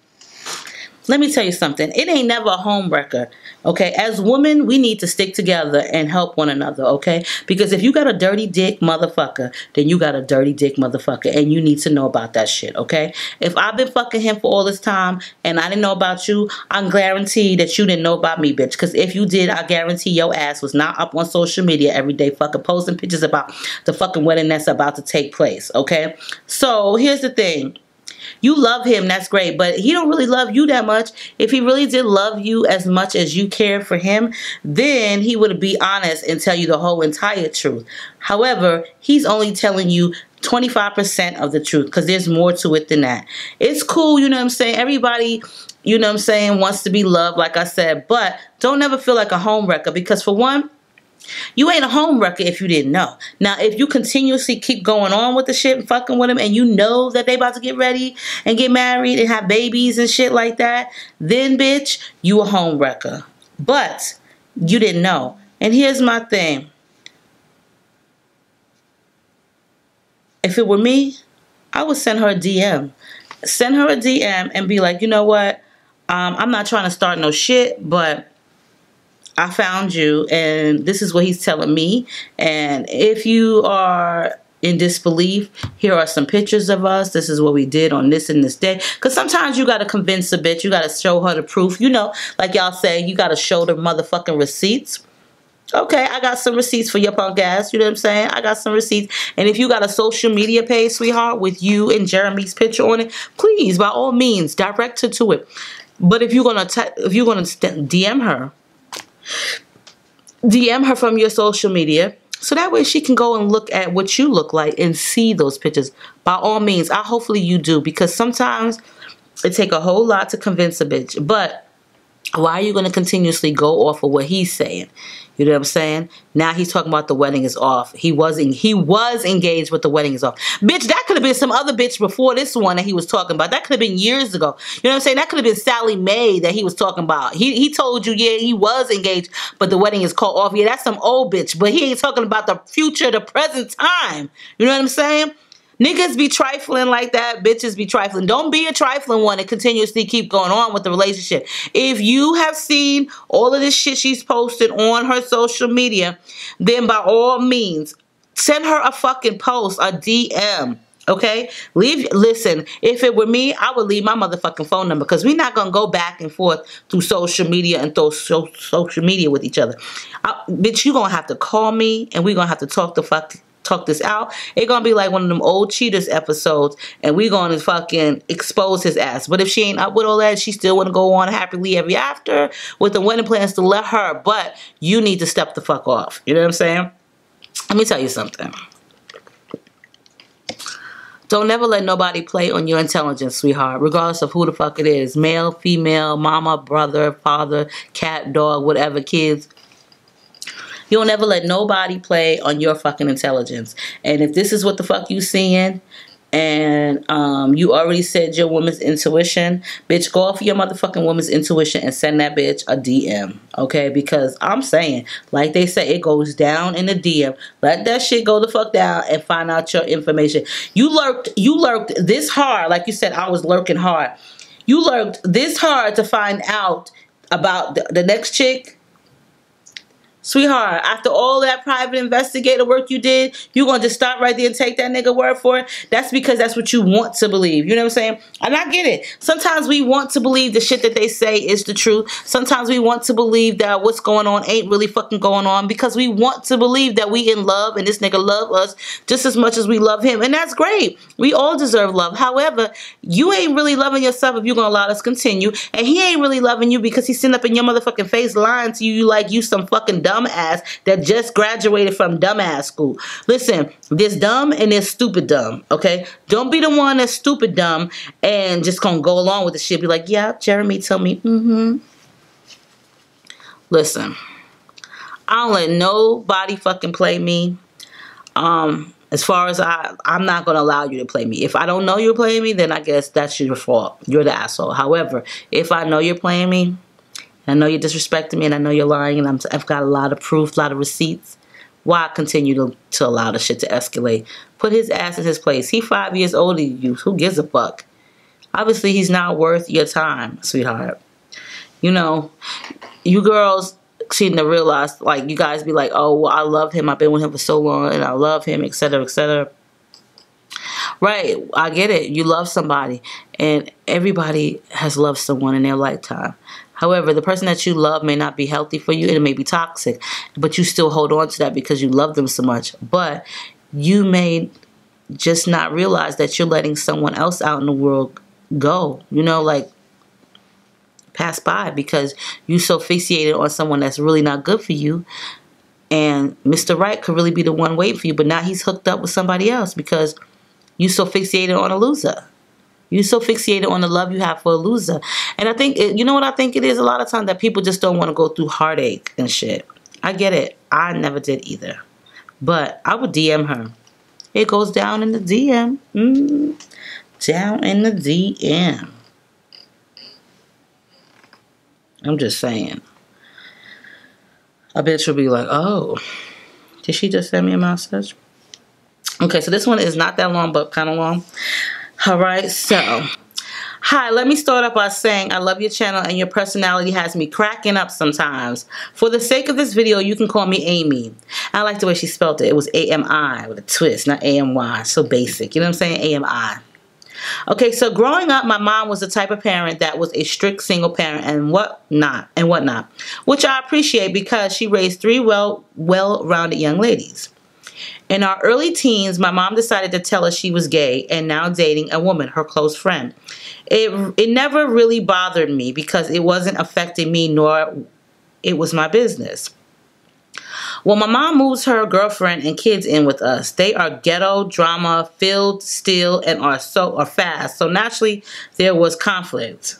let me tell you something. It ain't never a home wrecker. Okay, as women, we need to stick together and help one another, okay? Because if you got a dirty dick motherfucker, then you got a dirty dick motherfucker, and you need to know about that shit, okay? If I've been fucking him for all this time and I didn't know about you, I'm guaranteed that you didn't know about me, bitch. Because if you did, I guarantee your ass was not up on social media every day fucking posting pictures about the fucking wedding that's about to take place, okay? So here's the thing You love him, that's great, but he don't really love you that much. If he really did love you as much as you cared for him, then he would be honest and tell you the whole entire truth. However, he's only telling you 25% of the truth because there's more to it than that. It's cool, you know what I'm saying? Everybody, you know what I'm saying, wants to be loved, like I said, but don't ever feel like a home wrecker because for one, you ain't a home wrecker if you didn't know. Now, if you continuously keep going on with the shit and fucking with them and you know that they about to get ready and get married and have babies and shit like that, then, bitch, you a home wrecker. But you didn't know. And here's my thing. If it were me, I would send her a DM. Send her a DM and be like, you know what? Um, I'm not trying to start no shit, but I found you and this is what he's telling me. And if you are in disbelief, here are some pictures of us. This is what we did on this and this day. Because sometimes you got to convince a bitch. You got to show her the proof. You know, like y'all say, you got to show the motherfucking receipts. Okay, I got some receipts for your punk ass. You know what I'm saying? I got some receipts. And if you got a social media page, sweetheart, with you and Jeremy's picture on it, please, by all means, direct her to it. But if you're gonna if you're gonna DM her, DM her from your social media so that way she can go and look at what you look like and see those pictures. By all means, I hopefully you do because sometimes it take a whole lot to convince a bitch. But why are you going to continuously go off of what he's saying? You know what I'm saying? Now he's talking about the wedding is off. He wasn't. He was engaged, but the wedding is off. Bitch, that could have been some other bitch before this one that he was talking about. That could have been years ago. You know what I'm saying? That could have been Sally Mae that he was talking about. He he told you, yeah, he was engaged, but the wedding is called off. Yeah, that's some old bitch. But he ain't talking about the future, the present time. You know what I'm saying? Niggas be trifling like that. Bitches be trifling. Don't be a trifling one and continuously keep going on with the relationship. If you have seen all of this shit she's posted on her social media, then by all means, send her a fucking post, a DM. Okay? Leave listen, if it were me, I would leave my motherfucking phone number because we're not gonna go back and forth through social media and throw so, social media with each other. I, bitch, you gonna have to call me and we're gonna have to talk the fuck talk this out, it's gonna be like one of them old cheaters episodes, and we gonna fucking expose his ass. But if she ain't up with all that, she still wanna go on happily ever after with the wedding plans to let her. But you need to step the fuck off. You know what I'm saying? Let me tell you something. Don't never let nobody play on your intelligence, sweetheart, regardless of who the fuck it is. Male, female, mama, brother, father, cat, dog, whatever, kids. You'll never let nobody play on your fucking intelligence. And if this is what the fuck you seeing, and um, you already said your woman's intuition, bitch, go off your motherfucking woman's intuition and send that bitch a DM, okay? Because I'm saying, like they say, it goes down in the DM. Let that shit go the fuck down and find out your information. You lurked, you lurked this hard, like you said, I was lurking hard. You lurked this hard to find out about the, the next chick Sweetheart, after all that private investigator work you did, you going to just stop right there and take that nigga word for it? That's because that's what you want to believe. You know what I'm saying? And I get it. Sometimes we want to believe the shit that they say is the truth. Sometimes we want to believe that what's going on ain't really fucking going on because we want to believe that we in love and this nigga love us just as much as we love him. And that's great. We all deserve love. However, you ain't really loving yourself if you're going to allow us continue. And he ain't really loving you because he's sitting up in your motherfucking face lying to you, you like you some fucking dumb dumbass that just graduated from dumbass school. Listen, this dumb and this stupid dumb, okay? Don't be the one that's stupid dumb and just gonna go along with the shit. Be like, yeah, Jeremy tell me, mm-hmm. Listen, I don't let nobody fucking play me. Um, as far as I, I'm not going to allow you to play me. If I don't know you're playing me, then I guess that's your fault. You're the asshole. However, if I know you're playing me, I know you're disrespecting me and I know you're lying and i have got a lot of proof, a lot of receipts. Why continue to, to allow the shit to escalate? Put his ass in his place. He five years older than you. Who gives a fuck? Obviously, he's not worth your time, sweetheart. You know, you girls seem to realize, like, you guys be like, oh, well, I love him. I've been with him for so long and I love him, etc., etc. Right, I get it. You love somebody, and everybody has loved someone in their lifetime. However, the person that you love may not be healthy for you and it may be toxic, but you still hold on to that because you love them so much. But you may just not realize that you're letting someone else out in the world go. You know, like pass by because you so fixated on someone that's really not good for you. And Mr. Right could really be the one waiting for you, but now he's hooked up with somebody else because you so fixated on a loser. You so fixated on the love you have for a loser. And I think, it, you know what I think it is? A lot of times that people just don't want to go through heartache and shit. I get it. I never did either. But I would DM her. It goes down in the DM. Mm, down in the DM. I'm just saying. A bitch will be like, oh, did she just send me a message? Okay, so this one is not that long, but kind of long. All right, so. Hi, let me start off by saying I love your channel and your personality has me cracking up sometimes. For the sake of this video, you can call me Amy. I like the way she spelled it. It was A-M-I with a twist, not A-M-Y. So basic. You know what I'm saying? A-M-I. Okay, so growing up, my mom was the type of parent that was a strict single parent and whatnot and whatnot, which I appreciate because she raised three well well-rounded young ladies. In our early teens, my mom decided to tell us she was gay and now dating a woman, her close friend. It, it never really bothered me because it wasn't affecting me nor it was my business. Well, my mom moves her girlfriend and kids in with us. They are ghetto, drama, filled, still, and are so are fast. So naturally, there was conflict.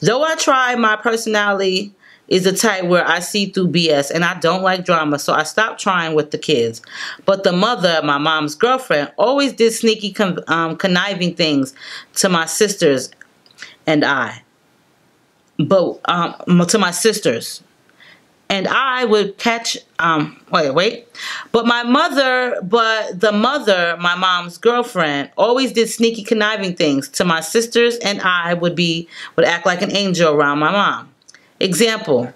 Though I tried my personality is the type where I see through BS and I don't like drama, so I stopped trying with the kids. But the mother, my mom's girlfriend, always did sneaky con um, conniving things to my sisters and I. But um, to my sisters and I would catch um wait wait but my mother but the mother my mom's girlfriend always did sneaky conniving things to my sisters and I would be would act like an angel around my mom example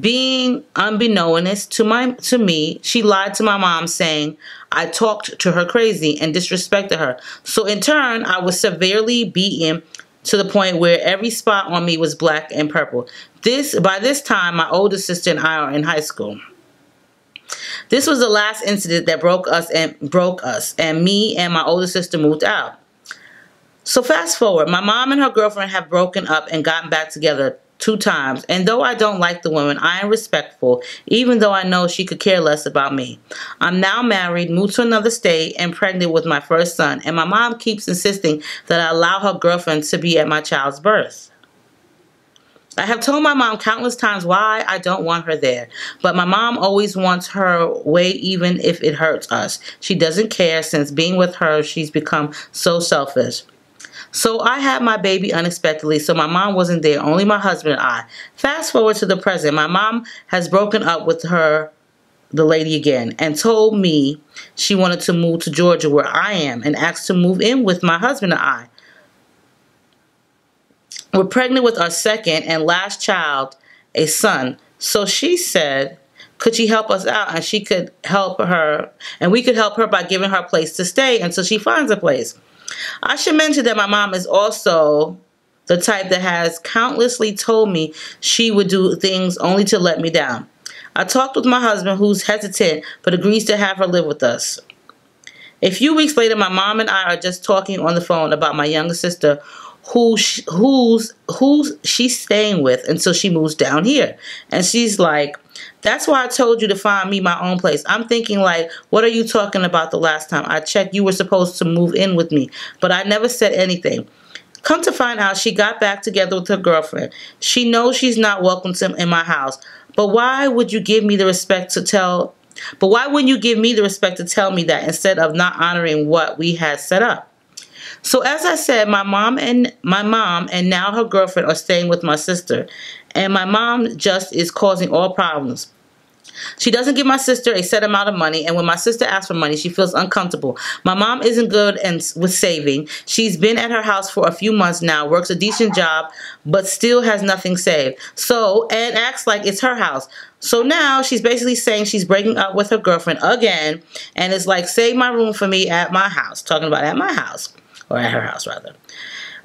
being unbeknownst to my to me she lied to my mom saying I talked to her crazy and disrespected her so in turn I was severely beaten to the point where every spot on me was black and purple. This By this time, my older sister and I are in high school. This was the last incident that broke us and broke us, and me and my older sister moved out. So fast forward, my mom and her girlfriend have broken up and gotten back together two times. And though I don't like the woman, I am respectful, even though I know she could care less about me. I'm now married, moved to another state, and pregnant with my first son. And my mom keeps insisting that I allow her girlfriend to be at my child's birth. I have told my mom countless times why I don't want her there, but my mom always wants her way even if it hurts us. She doesn't care since being with her, she's become so selfish. So I had my baby unexpectedly, so my mom wasn't there, only my husband and I. Fast forward to the present, my mom has broken up with her, the lady again, and told me she wanted to move to Georgia where I am and asked to move in with my husband and I. We're pregnant with our second and last child, a son. So she said, could she help us out and she could help her and we could help her by giving her a place to stay until she finds a place. I should mention that my mom is also the type that has countlessly told me she would do things only to let me down. I talked with my husband who's hesitant but agrees to have her live with us. A few weeks later, my mom and I are just talking on the phone about my younger sister who she, who's who's she's staying with until she moves down here. And she's like, that's why I told you to find me my own place. I'm thinking like, what are you talking about the last time I checked? You were supposed to move in with me, but I never said anything. Come to find out, she got back together with her girlfriend. She knows she's not welcome to in my house. But why would you give me the respect to tell but why wouldn't you give me the respect to tell me that instead of not honoring what we had set up? So as I said, my mom and my mom and now her girlfriend are staying with my sister. And my mom just is causing all problems. She doesn't give my sister a set amount of money, and when my sister asks for money, she feels uncomfortable. My mom isn't good and with saving. She's been at her house for a few months now, works a decent job, but still has nothing saved. So, and acts like it's her house. So now she's basically saying she's breaking up with her girlfriend again, and it's like, save my room for me at my house. Talking about at my house or at her house rather.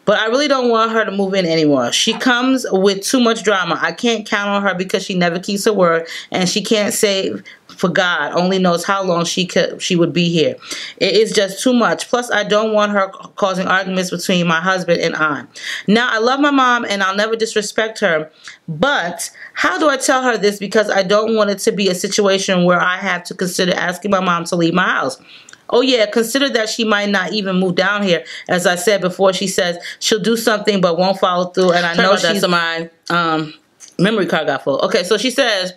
But I really don't want her to move in anymore. She comes with too much drama. I can't count on her because she never keeps her word and she can't save for God only knows how long she could she would be here. It is just too much. Plus, I don't want her causing arguments between my husband and I. Now, I love my mom and I'll never disrespect her, but how do I tell her this because I don't want it to be a situation where I have to consider asking my mom to leave my house. Oh yeah, consider that she might not even move down here. As I said before, she says she'll do something but won't follow through. And I know she's my um, memory card got full. Okay, so she says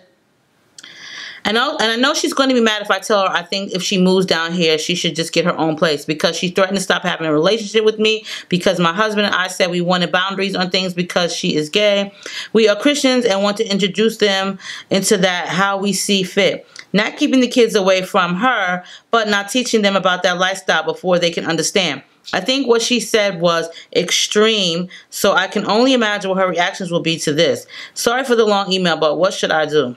I know, and I know she's going to be mad if I tell her I think if she moves down here, she should just get her own place because she threatened to stop having a relationship with me because my husband and I said we wanted boundaries on things because she is gay. We are Christians and want to introduce them into that how we see fit. Not keeping the kids away from her, but not teaching them about that lifestyle before they can understand. I think what she said was extreme, so I can only imagine what her reactions will be to this. Sorry for the long email, but what should I do?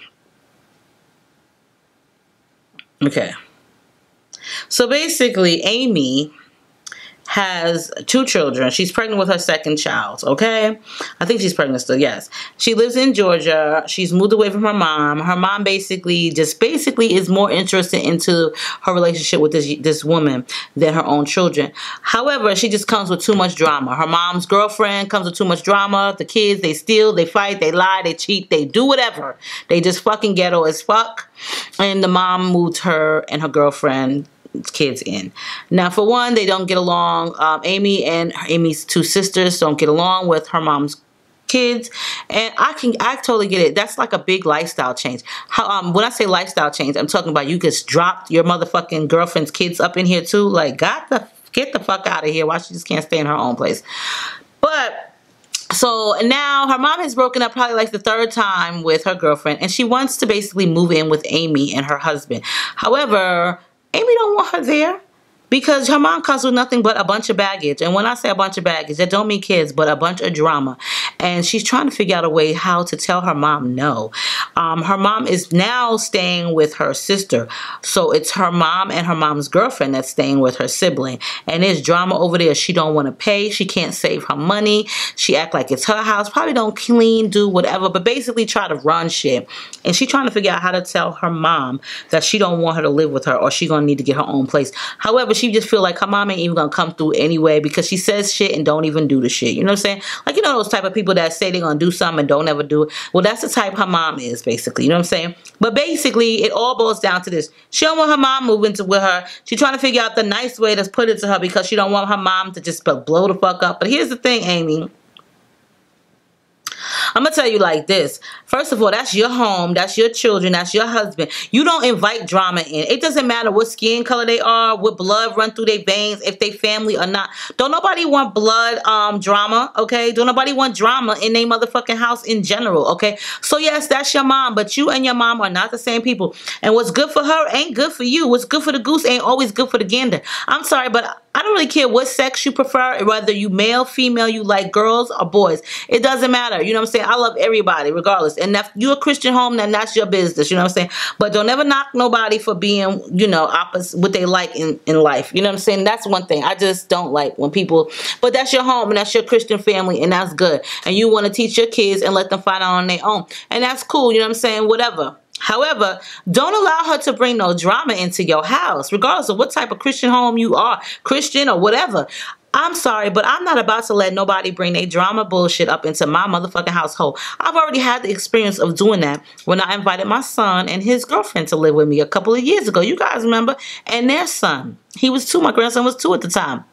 Okay. So basically, Amy has two children. She's pregnant with her second child, okay? I think she's pregnant still, yes. She lives in Georgia. She's moved away from her mom. Her mom basically just basically is more interested into her relationship with this this woman than her own children. However, she just comes with too much drama. Her mom's girlfriend comes with too much drama. The kids, they steal, they fight, they lie, they cheat, they do whatever. They just fucking ghetto as fuck. And the mom moved her and her girlfriend kids in. Now, for one, they don't get along. Um, Amy and Amy's two sisters don't get along with her mom's kids. And I can I totally get it. That's like a big lifestyle change. How um when I say lifestyle change I'm talking about you just dropped your motherfucking girlfriend's kids up in here too. Like got the get the fuck out of here. Why she just can't stay in her own place? But so now her mom has broken up probably like the third time with her girlfriend and she wants to basically move in with Amy and her husband. However Amy don't want her there because her mom comes with nothing but a bunch of baggage. And when I say a bunch of baggage, that don't mean kids, but a bunch of drama. And she's trying to figure out a way how to tell her mom no. Um, her mom is now staying with her sister. So it's her mom and her mom's girlfriend that's staying with her sibling. And there's drama over there. She don't want to pay. She can't save her money. She act like it's her house. Probably don't clean, do whatever, but basically try to run shit. And she trying to figure out how to tell her mom that she don't want her to live with her or she gonna need to get her own place. However, she just feel like her mom ain't even gonna come through anyway because she says shit and don't even do the shit. You know what I'm saying? Like, you know those type of people that say they're gonna do something and don't ever do it? Well, that's the type her mom is, basically. You know what I'm saying? But basically, it all boils down to this. She don't want her mom moving to with her. She trying to figure out the nice way to put it to her because she don't want her mom to just blow the fuck up. But here's the thing, Amy. I'm gonna tell you like this. First of all, that's your home, that's your children, that's your husband. You don't invite drama in. It doesn't matter what skin color they are, what blood run through their veins, if they family or not. Don't nobody want blood um drama, okay? Don't nobody want drama in their motherfucking house in general, okay? So yes, that's your mom, but you and your mom are not the same people. And what's good for her ain't good for you. What's good for the goose ain't always good for the gander. I'm sorry, but I don't really care what sex you prefer, whether you male, female, you like girls or boys. It doesn't matter. You know what I'm saying? I love everybody regardless. And if you're a Christian home, then that's your business. You know what I'm saying? But don't ever knock nobody for being, you know, opposite what they like in, in life. You know what I'm saying? That's one thing. I just don't like when people, but that's your home and that's your Christian family and that's good. And you want to teach your kids and let them find out on their own. And that's cool. You know what I'm saying? Whatever. However, don't allow her to bring no drama into your house, regardless of what type of Christian home you are, Christian or whatever. I'm sorry, but I'm not about to let nobody bring their drama bullshit up into my motherfucking household. I've already had the experience of doing that when I invited my son and his girlfriend to live with me a couple of years ago. You guys remember? And their son. He was two. My grandson was two at the time.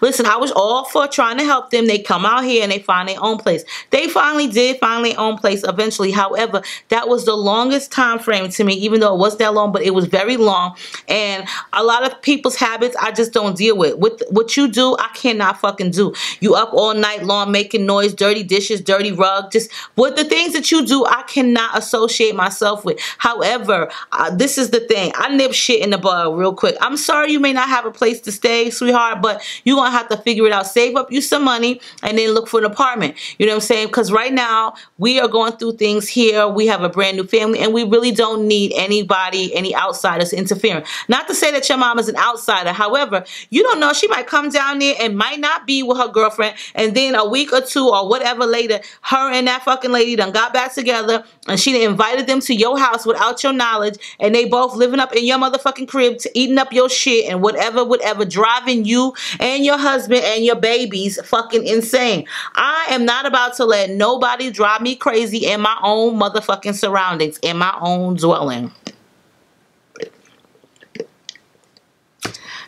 Listen, I was all for trying to help them. They come out here and they find their own place. They finally did find their own place eventually. However, that was the longest time frame to me, even though it wasn't that long, but it was very long. And a lot of people's habits I just don't deal with. With what you do, I cannot fucking do. You up all night long making noise, dirty dishes, dirty rug. Just with the things that you do, I cannot associate myself with. However, uh, this is the thing. I nip shit in the bud real quick. I'm sorry you may not have a place to stay, sweetheart, but you're going to have to figure it out. Save up you some money and then look for an apartment. You know what I'm saying? Because right now, we are going through things here. We have a brand new family and we really don't need anybody, any outsiders interfering. Not to say that your mom is an outsider. However, you don't know. She might come down there and might not be with her girlfriend. And then a week or two or whatever later, her and that fucking lady done got back together and she invited them to your house without your knowledge. And they both living up in your motherfucking crib eating up your shit and whatever, whatever, driving you your husband and your babies fucking insane. I am not about to let nobody drive me crazy in my own motherfucking surroundings, in my own dwelling.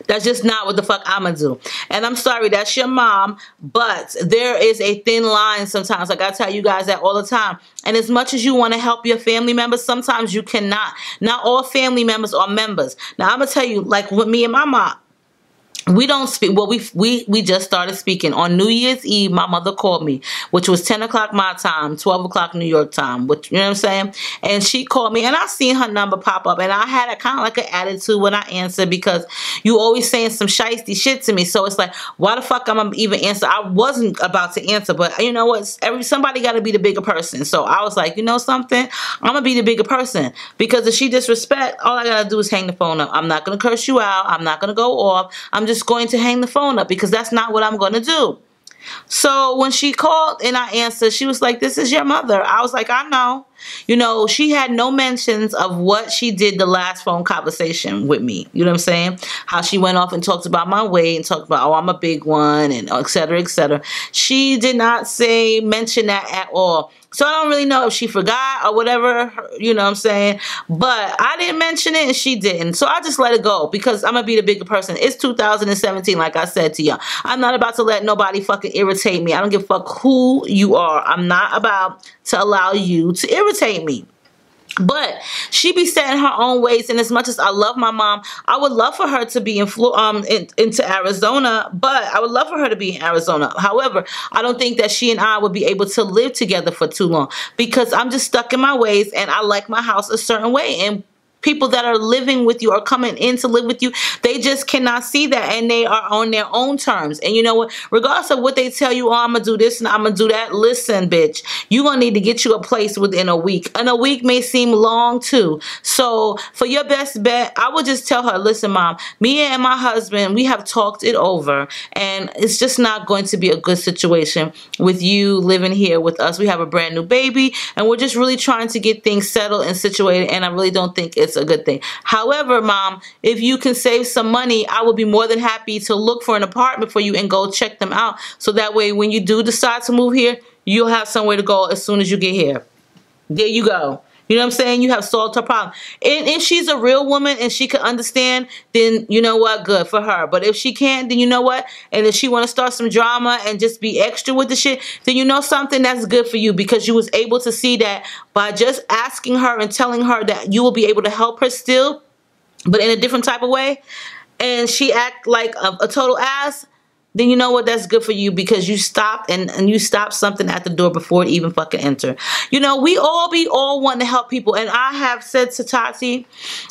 That's just not what the fuck I'ma do. And I'm sorry, that's your mom, but there is a thin line sometimes. Like I tell you guys that all the time. And as much as you want to help your family members, sometimes you cannot. Not all family members are members. Now I'm gonna tell you, like with me and my mom, we don't speak well we we we just started speaking. On new year's eve my mother called me which was 10 o'clock my time 12 o'clock new york time which you know what i'm saying? And she called me and i seen her number pop up and i had a kind of like an attitude when i answered because you always saying some shisty shit to me. So it's like why the fuck i'm gonna even answer? I wasn't about to answer but you know what? Every somebody got to be the bigger person. So i was like you know something? I'm gonna be the bigger person. Because if she disrespect all i gotta do is hang the phone up. I'm not gonna curse you out. I'm not gonna go off. I'm just going to hang the phone up because that's not what I'm going to do. So when she called and I answered, she was like, this is your mother. I was like, I know. You know, she had no mentions of what she did the last phone conversation with me. You know what I'm saying? How she went off and talked about my weight and talked about, oh, I'm a big one and et cetera, et cetera. She did not say, mention that at all. So I don't really know if she forgot or whatever, you know what I'm saying? But I didn't mention it and she didn't. So I just let it go because I'm going to be the bigger person. It's 2017, like I said to y'all. I'm not about to let nobody fucking irritate me. I don't give a fuck who you are. I'm not about to allow you to irritate me. But she be set in her own ways, and as much as I love my mom, I would love for her to be in, um, in, into Arizona, but I would love for her to be in Arizona. However, I don't think that she and I would be able to live together for too long because I'm just stuck in my ways, and I like my house a certain way, and people that are living with you or coming in to live with you, they just cannot see that and they are on their own terms. And you know what? Regardless of what they tell you, oh, I'm to do this and I'm to do that. Listen, bitch, you're to need to get you a place within a week. And a week may seem long too. So for your best bet, I would just tell her, listen, mom, me and my husband, we have talked it over and it's just not going to be a good situation with you living here with us. We have a brand new baby and we're just really trying to get things settled and situated. And I really don't think it's it's a good thing. However, mom, if you can save some money, I will be more than happy to look for an apartment for you and go check them out. So that way, when you do decide to move here, you'll have somewhere to go as soon as you get here. There you go. You know what I'm saying? You have solved her problem. And if she's a real woman and she can understand, then you know what? Good for her. But if she can't, then you know what? And if she want to start some drama and just be extra with the shit, then you know something that's good for you because you was able to see that by just asking her and telling her that you will be able to help her still, but in a different type of way. And she act like a, a total ass then you know what that's good for you because you stopped and, and you stopped something at the door before it even fucking enter. You know, we all be all wanting to help people. And I have said to Tati,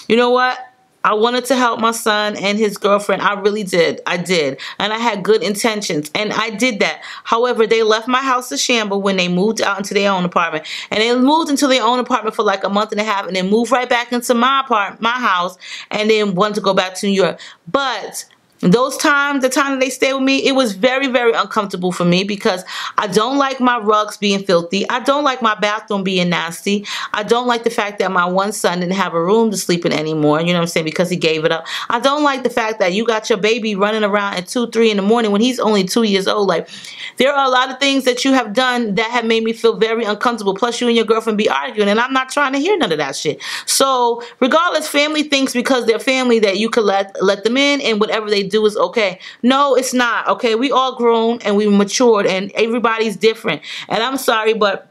you know what? I wanted to help my son and his girlfriend. I really did. I did. And I had good intentions. And I did that. However, they left my house to shamble when they moved out into their own apartment. And they moved into their own apartment for like a month and a half and then moved right back into my apartment, my house, and then wanted to go back to New York. But those times, the time that they stay with me, it was very, very uncomfortable for me because I don't like my rugs being filthy. I don't like my bathroom being nasty. I don't like the fact that my one son didn't have a room to sleep in anymore, you know what I'm saying, because he gave it up. I don't like the fact that you got your baby running around at 2, 3 in the morning when he's only 2 years old. Like, there are a lot of things that you have done that have made me feel very uncomfortable. Plus, you and your girlfriend be arguing, and I'm not trying to hear none of that shit. So, regardless, family thinks because they're family that you could let, let them in and whatever they do is okay. No, it's not. Okay, we all grown and we matured and everybody's different. And I'm sorry, but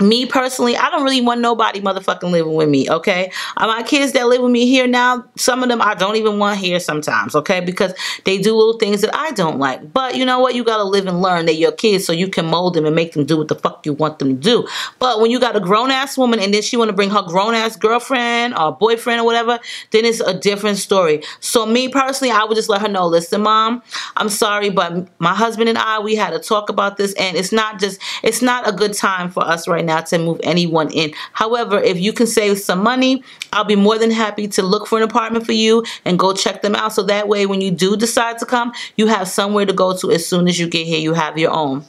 me personally, I don't really want nobody motherfucking living with me, okay? Uh, my kids that live with me here now, some of them I don't even want here sometimes, okay? Because they do little things that I don't like. But you know what? You gotta live and learn. They're your kids, so you can mold them and make them do what the fuck you want them to do. But when you got a grown-ass woman and then she want to bring her grown-ass girlfriend or boyfriend or whatever, then it's a different story. So me personally, I would just let her know, listen, mom, I'm sorry, but my husband and I, we had to talk about this, and it's not just, it's not a good time for us right now now to move anyone in. However, if you can save some money, I'll be more than happy to look for an apartment for you and go check them out. So that way, when you do decide to come, you have somewhere to go to as soon as you get here. You have your own.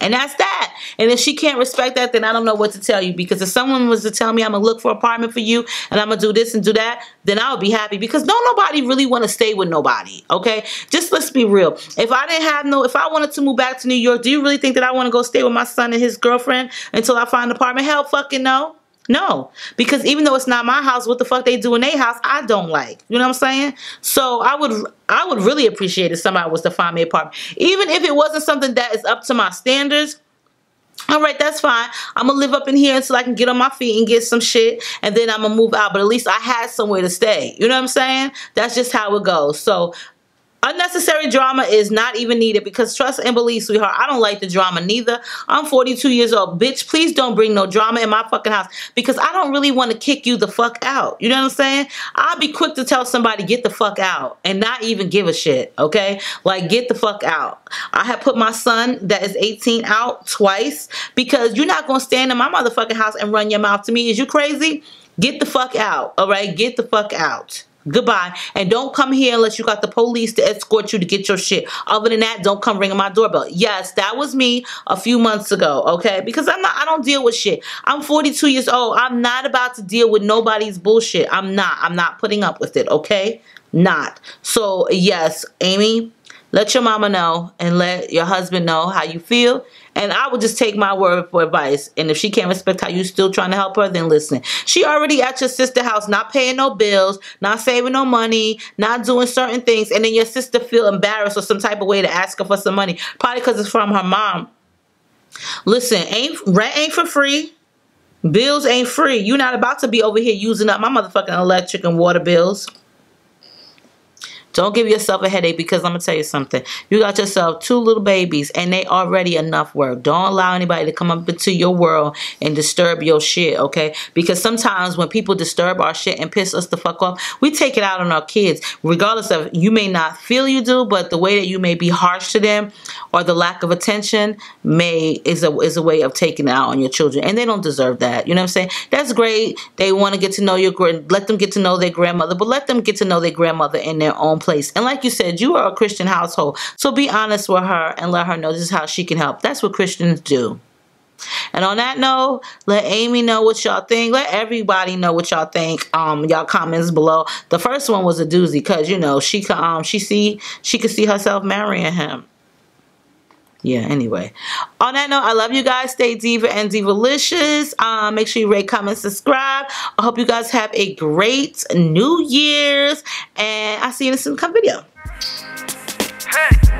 And that's that. And if she can't respect that, then I don't know what to tell you. Because if someone was to tell me I'm going to look for an apartment for you and I'm going to do this and do that, then I'll be happy. Because don't nobody really want to stay with nobody. Okay? Just let's be real. If I didn't have no, if I wanted to move back to New York, do you really think that I want to go stay with my son and his girlfriend until I find an apartment? Hell fucking no. No, because even though it's not my house, what the fuck they do in their house, I don't like. You know what I'm saying? So I would I would really appreciate if somebody was to find me a apartment. Even if it wasn't something that is up to my standards, all right, that's fine. I'm going to live up in here until I can get on my feet and get some shit. And then I'm going to move out. But at least I had somewhere to stay. You know what I'm saying? That's just how it goes. So Unnecessary drama is not even needed because trust and believe, sweetheart, I don't like the drama neither. I'm 42 years old. Bitch, please don't bring no drama in my fucking house because I don't really want to kick you the fuck out. You know what I'm saying? I'll be quick to tell somebody get the fuck out and not even give a shit, okay? Like, get the fuck out. I have put my son that is 18 out twice because you're not going to stand in my motherfucking house and run your mouth to me. Is you crazy? Get the fuck out, all right? Get the fuck out. Goodbye. And don't come here unless you got the police to escort you to get your shit. Other than that, don't come ringing my doorbell. Yes, that was me a few months ago, okay? Because I'm not, I don't deal with shit. I'm 42 years old. I'm not about to deal with nobody's bullshit. I'm not. I'm not putting up with it, okay? Not. So, yes, Amy, let your mama know and let your husband know how you feel. And I would just take my word for advice. And if she can't respect how you still trying to help her, then listen. She already at your sister house, not paying no bills, not saving no money, not doing certain things. And then your sister feel embarrassed or some type of way to ask her for some money. Probably because it's from her mom. Listen, ain't rent ain't for free. Bills ain't free. You're not about to be over here using up my motherfucking electric and water bills. Don't give yourself a headache because I'm going to tell you something. You got yourself two little babies and they already enough work. Don't allow anybody to come up into your world and disturb your shit, okay? Because sometimes when people disturb our shit and piss us the fuck off, we take it out on our kids. Regardless of, you may not feel you do, but the way that you may be harsh to them or the lack of attention may is a, is a way of taking it out on your children. And they don't deserve that. You know what I'm saying? That's great. They want to get to know your, let them get to know their grandmother, but let them get to know their grandmother in their own place. And like you said, you are a Christian household. So be honest with her and let her know this is how she can help. That's what Christians do. And on that note, let Amy know what y'all think. Let everybody know what y'all think. Um, y'all comments below. The first one was a doozy because you know she um she see she could see herself marrying him yeah, anyway. On that note, I love you guys. Stay diva and divalicious. Um, make sure you rate, comment, subscribe. I hope you guys have a great New Year's. And I'll see you in a soon come video. Hey.